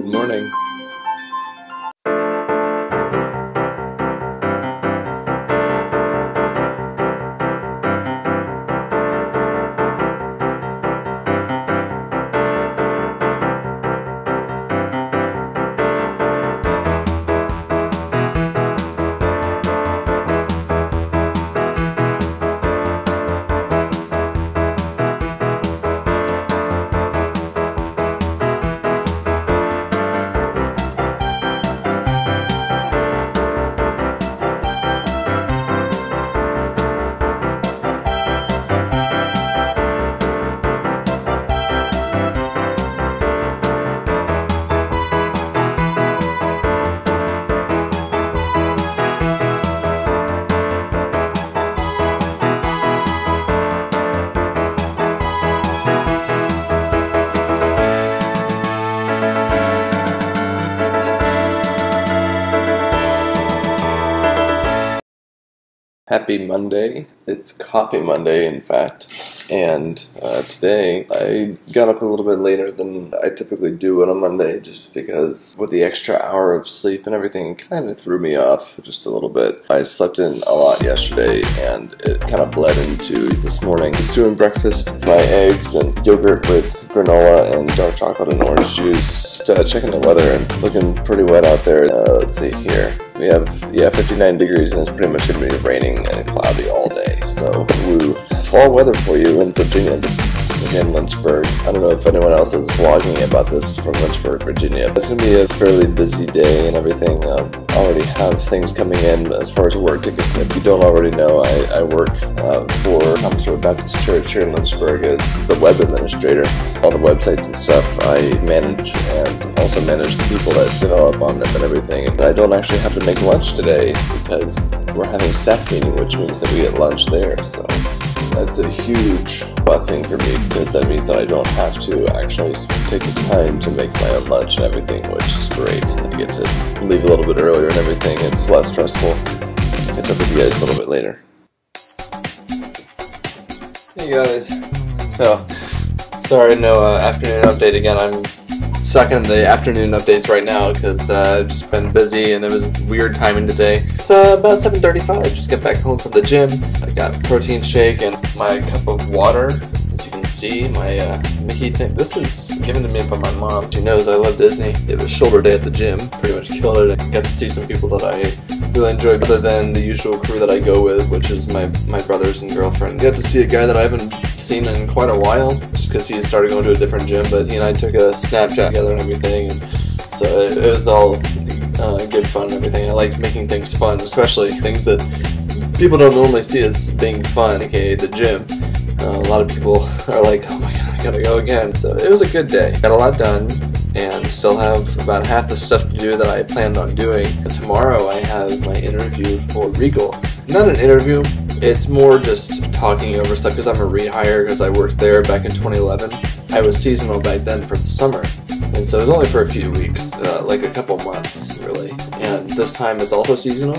Good morning. Happy Monday. It's Coffee Monday, in fact. And uh, today I got up a little bit later than I typically do on a Monday just because with the extra hour of sleep and everything kind of threw me off just a little bit. I slept in a lot yesterday and it kind of bled into this morning. Was doing breakfast, my eggs and yogurt with granola and dark chocolate and orange juice. Just uh, checking the weather and looking pretty wet out there. Uh, let's see here. We have, yeah, 59 degrees and it's pretty much going to be raining and cloudy all day. So, woo. Fall weather for you in Virginia. This is, again, Lynchburg. I don't know if anyone else is vlogging about this from Lynchburg, Virginia. It's going to be a fairly busy day and everything. Um, already have things coming in as far as work tickets. If you don't already know, I, I work uh, for Thomas Road Baptist Church here in Lynchburg as the web administrator. All the websites and stuff I manage and also manage the people that develop on them and everything. I don't actually have to make lunch today because we're having staff meeting, which means that we get lunch there. So that's a huge blessing for me because that means that I don't have to actually take the time to make my own lunch and everything, which is great. I get to leave a little bit earlier and everything. It's less stressful. I'll catch up with you guys a little bit later. Hey guys. So, sorry, no uh, afternoon update again. I'm stuck in the afternoon updates right now because uh, I've just been busy and it was weird timing today. It's uh, about 7.35, just got back home from the gym. I got protein shake and my cup of water. See, my uh, Mickey thing. This is given to me by my mom. She knows I love Disney. It was shoulder day at the gym. Pretty much killed it. I got to see some people that I really enjoyed other than the usual crew that I go with, which is my, my brothers and girlfriend. Got to see a guy that I haven't seen in quite a while, just because he started going to a different gym, but he and I took a Snapchat together and everything, and so it, it was all uh, good fun and everything. I like making things fun, especially things that people don't normally see as being fun, aka the gym. Uh, a lot of people are like, oh my god, I gotta go again. So it was a good day. Got a lot done and still have about half the stuff to do that I planned on doing. And tomorrow I have my interview for Regal. Not an interview, it's more just talking over stuff because I'm a rehire because I worked there back in 2011. I was seasonal back then for the summer. And so it was only for a few weeks, uh, like a couple months, really. And this time is also seasonal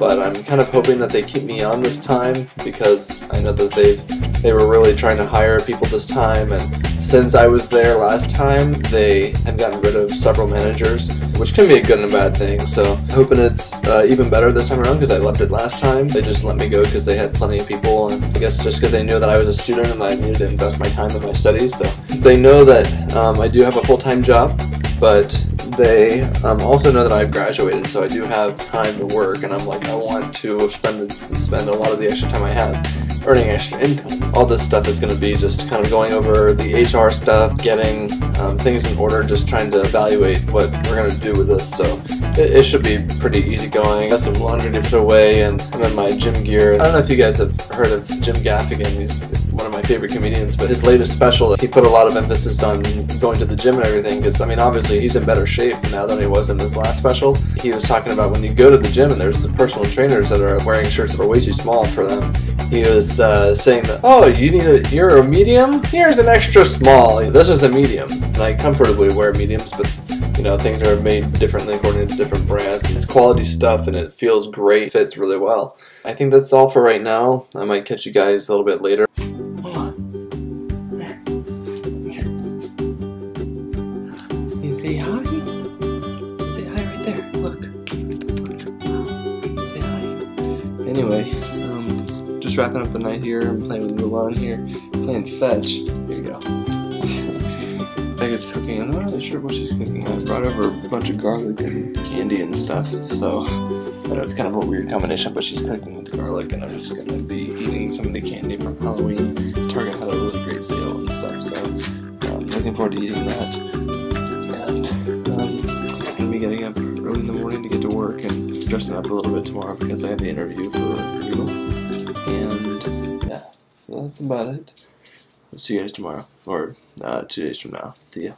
but I'm kind of hoping that they keep me on this time because I know that they they were really trying to hire people this time and since I was there last time they have gotten rid of several managers which can be a good and a bad thing. So I'm hoping it's uh, even better this time around because I left it last time. They just let me go because they had plenty of people and I guess just because they knew that I was a student and I needed to invest my time in my studies. So they know that um, I do have a full-time job but they um, also know that I've graduated, so I do have time to work, and I'm like, I want to spend spend a lot of the extra time I have earning extra income. All this stuff is going to be just kind of going over the HR stuff, getting um, things in order, just trying to evaluate what we're going to do with this. So it, it, should be pretty easy going. Got some laundry to put away, and I'm in my gym gear. I don't know if you guys have heard of Jim Gaffigan. He's one of favorite comedians, but his latest special, he put a lot of emphasis on going to the gym and everything. Because I mean, obviously he's in better shape now than he was in his last special. He was talking about when you go to the gym and there's the personal trainers that are wearing shirts that are way too small for them. He was uh, saying that, oh, you need a, you're a medium? Here's an extra small. This is a medium. And I comfortably wear mediums, but you know, things are made differently according to different brands. It's quality stuff and it feels great, fits really well. I think that's all for right now. I might catch you guys a little bit later. Wrapping up the night here. I'm playing with Mulan here, playing fetch. Here you go. Becca's cooking. I'm not really sure what she's cooking. I brought over a bunch of garlic and candy and stuff, so I know it's kind of a weird combination, but she's cooking with garlic, and I'm just gonna be eating some of the candy from Halloween. Target had a really great sale and stuff, so I'm looking forward to eating that. And um, I'm gonna be getting up early in the morning to get to work and dressing up a little bit tomorrow because I have the interview for Google. And yeah, that's about it. I'll see you guys tomorrow, or uh, two days from now. See ya.